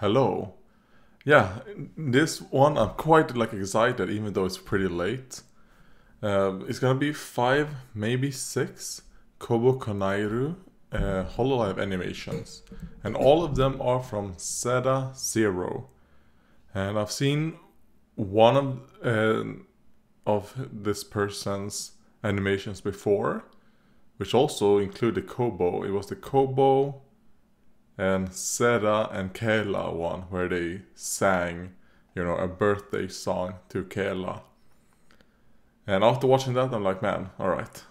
hello. Yeah, this one I'm quite like excited, even though it's pretty late. Um, it's gonna be five, maybe six Kobo Kanaeru uh, Hololive animations, and all of them are from Zetta Zero. And I've seen one of uh, of this person's animations before, which also included Kobo. It was the Kobo and Zeta and Kaela one where they sang, you know, a birthday song to Kaela. And after watching that, I'm like, man, all right,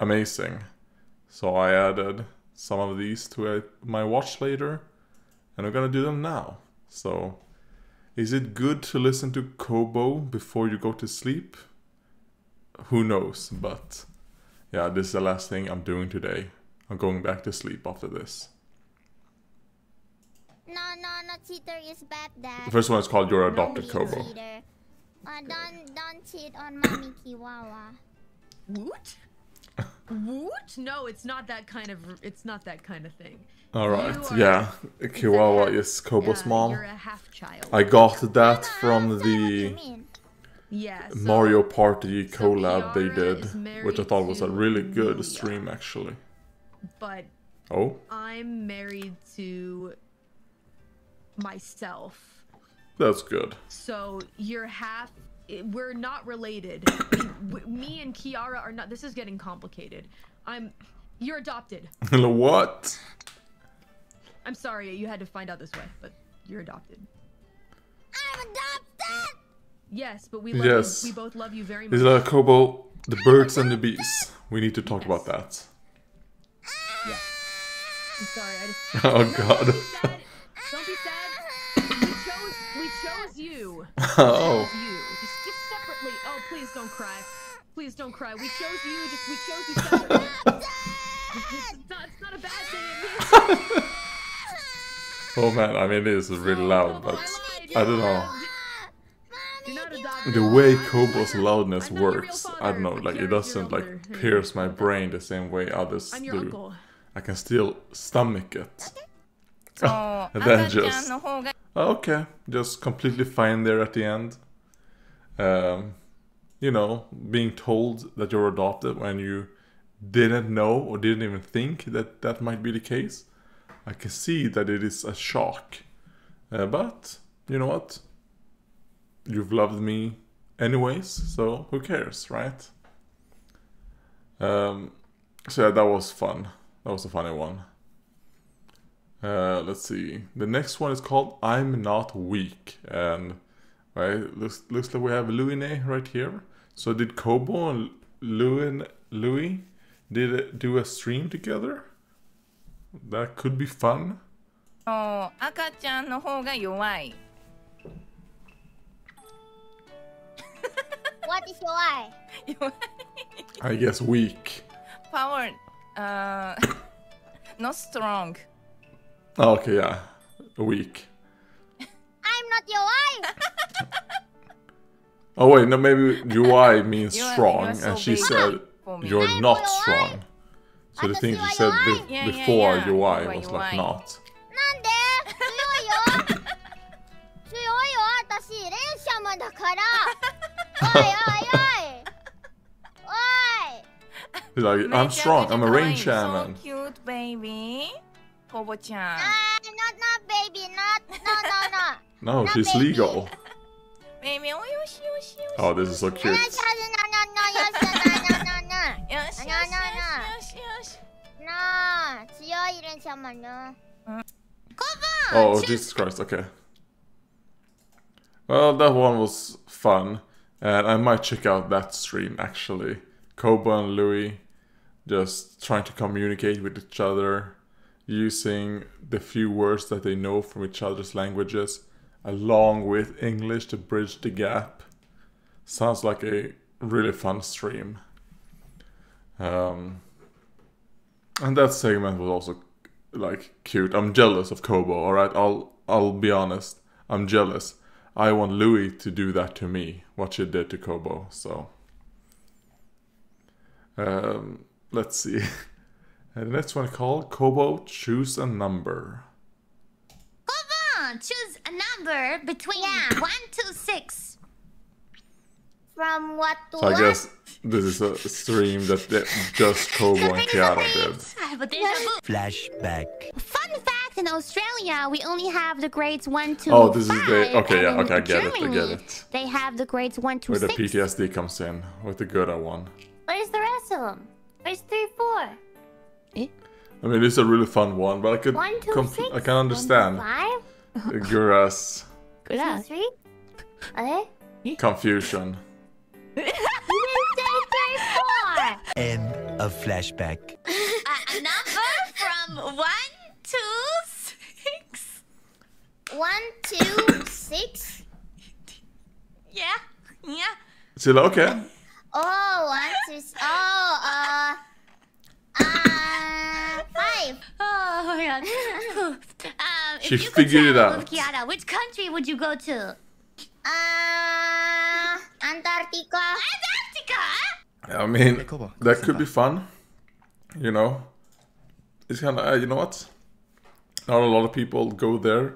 amazing. So I added some of these to my watch later, and I'm gonna do them now. So, is it good to listen to Kobo before you go to sleep? Who knows, but yeah, this is the last thing I'm doing today. I'm going back to sleep after this. No, no, no, cheater is bad, Dad. The first one is called Your Adopted Don't be a Kobo. cheater. Uh, don't, don't cheat on Mommy Kiwawa. Woot? Woot? No, it's not that kind of. It's not that kind of thing. Alright, are- yeah. It's Kiwawa half- is Kobo's yeah, mom. You're a half child. I got that No, from no, I understand what you the yeah. so- Mario Party so collab they did, which I thought was a really good Yuya. stream actually. But Oh, I'm married to myself. that's good. So you're half. We're not related. Me and Kiara are not. This is getting complicated. I'm. You're adopted. what? I'm sorry you had to find out this way, but you're adopted. I'm adopted! Yes, but we love Yes. you. We both love you very much. Is that Kobo, the birds and the bees? We need to talk about that. Yeah. I'm sorry. I just. Oh No, god. Don't be sad. Don't be sad. We chose. We chose you. oh. You. Just, just separately. Oh, please don't cry. Please don't cry. We chose you. Just we chose you separately. It's, not, it's not a bad thing. Oh man, I mean this is really loud, but I don't know. You're not adopted. The way Kobo's loudness I'm not your real works, I don't know, like it doesn't like pierce my brain the same way others do. I can still stomach it. Oh, and then just... Okay, just completely fine there at the end. Um, you know, being told that you're adopted when you didn't know or didn't even think that that might be the case. I can see that it is a shock. Uh, but, you know what? You've loved me anyways, so who cares, right? Um, so yeah, that was fun. That was a funny one. Uh, let's see. The next one is called I'm Not Weak. And right, looks, looks like we have Louine right here. So did Kobo and Lui, Lui did do a stream together? That could be fun. Oh, 赤ちゃんの方が弱い。What is I guess weak. Power uh not strong Oh, okay, yeah, weak. I'm not your eye! Oh wait, no, maybe UI means You are- strong, you are so and she big said you're I'm not UI. strong. So the I thing just she see said UI. be- Yeah, yeah, before yeah. UI You are was like UI. not. He's like, I'm strong. I'm a rain shaman. So cute, baby. Kobo-chan. Uh, not, not baby. Not, no, no, no. no, she's legal. baby, oh, yoshi, yoshi, yoshi. Oh, this is so cute. No, no, no, no, yoshi, no, no, no, no. Yoshi, no, no, no. Yoshi, yoshi. No, 지어 이런 잠만 no. Kobo! Oh, Jesus Christ, okay. Well, that one was fun. And I might check out that stream, actually. Kobo and Lui just trying to communicate with each other using the few words that they know from each other's languages, along with English to bridge the gap. Sounds like a really fun stream. Um, and that segment was also like cute. I'm jealous of Kobo. All right, I'll I'll be honest. I'm jealous. I want Lui to do that to me. What she did to Kobo. So um, Let's see. And the next one called Kobo Choose a Number. Kobo, choose a number between yeah. 1 to 6. From what to so what? I guess this is a stream that just Kobo and Kiara did. Flashback. Fun fact, in Australia, we only have the grades 1 to Oh, this five, is the... Okay, yeah, okay, I get Germany, it, I get it. They have the grades 1 to Where 6. Where the PTSD comes in, with the good one. Where's the rest of them? Where's three, four? Eh? I mean, it's a really fun one, but I could One, two, comp- six. I can understand One, two, five. Gura's Good three. Okay. Eh? confusion. You didn't say three, four. End of flashback. A, a number from one to six. One, two, six. Yeah, yeah. Sheila, okay. Oh, one, two, s- oh, uh, uh, five. Oh my god. Um, She if you could figured it out. With Kiara, which country would you go to? Uh, Antarctica. Antarctica. I mean, that could be fun. You know, it's kind of uh, you know what? Not a lot of people go there.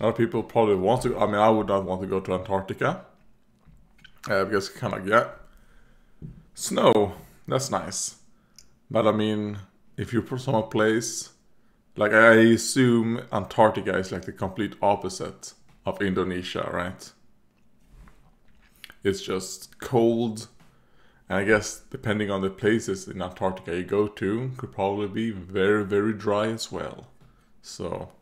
A lot of people probably want to. I mean, I would not want to go to Antarctica uh, because kind of yeah, snow. That's nice, but I mean, if you're from some place like I assume Antarctica is like the complete opposite of Indonesia, right? It's just cold, and I guess depending on the places in Antarctica you go to, could probably be very, very dry as well. So,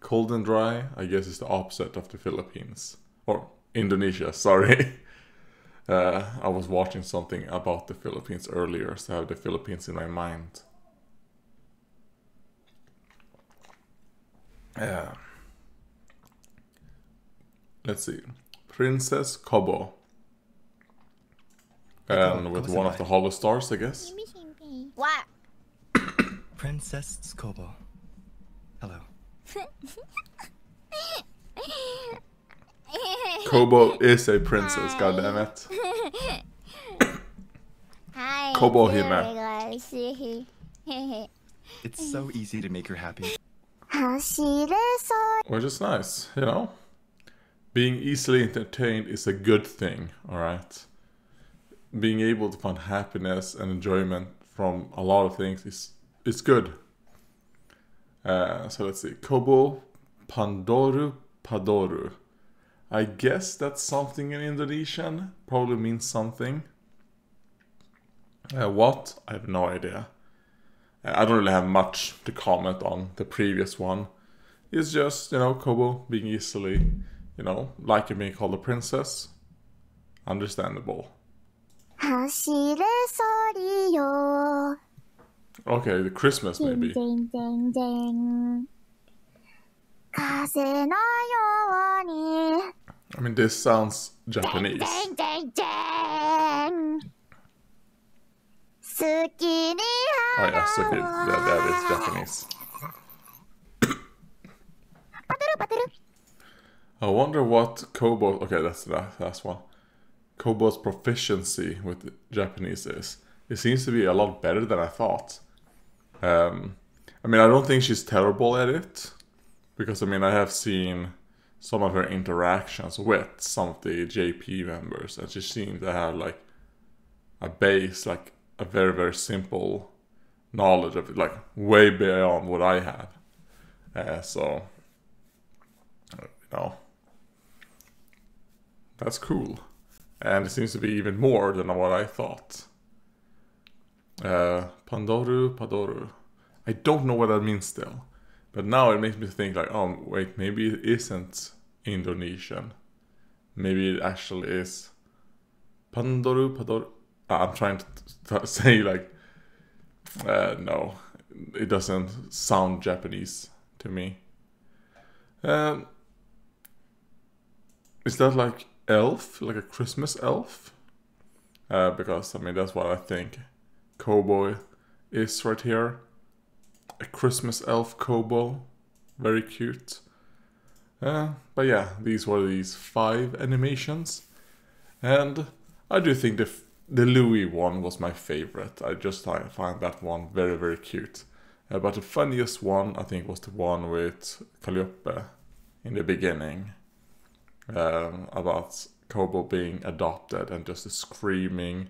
cold and dry, I guess, is the opposite of the Philippines. Or Indonesia, sorry. Uh, I was watching something about the Philippines earlier, so I have the Philippines in my mind. Yeah. Let's see. Princess Kobo. And with one of the Holostars, I guess. What? Princess Kobo. Hello. Kobo is a princess, goddammit. Hi. Kobo dear hime. It's so easy to make her happy. Which is nice, you know? Being easily entertained is a good thing, alright? Being able to find happiness and enjoyment from a lot of things is, is good. Uh, so let's see. Kobo Pandoru Padoru. I guess that's something in Indonesian. Probably means something. Uh, what? I have no idea. I don't really have much to comment on the previous one. It's just, you know, Kobo being easily, you know, liking being called a princess. Understandable. Okay, the Christmas maybe. Ding, ding, ding, ding. I mean, this sounds Japanese. Ding, ding, ding, ding. Oh so it, that, that is Japanese. I wonder what Kobo. Okay, that's the last one. Kobo's proficiency with Japanese is. It seems to be a lot better than I thought. Um, I mean, I don't think she's terrible at it, because I mean, I have seen some of her interactions with some of the JP members, and she seems to have like a base, like a very very simple knowledge of it, like way beyond what I have. Uh, so, you know, that's cool. And it seems to be even more than what I thought. Uh, Pandoru, Padoru. I don't know what that means still. But now it makes me think like, oh wait, maybe it isn't Indonesian. Maybe it actually is Pandoru, Padoru. Ah, I'm trying to say like, uh, no, it doesn't sound Japanese to me. Um, is that like elf, like a Christmas elf? Uh, because I mean that's what I think Kobo is right here. A Christmas elf Kobo, very cute. Uh, but yeah, these were these five animations, and I do think the the Lui one was my favorite. I just I find that one very very cute. Uh, but the funniest one I think was the one with Calliope in the beginning um, about Kobo being adopted and just screaming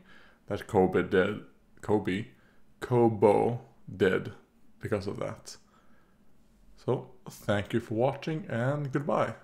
that Kobe did, Kobe, Kobo did because of that. So, thank you for watching and goodbye.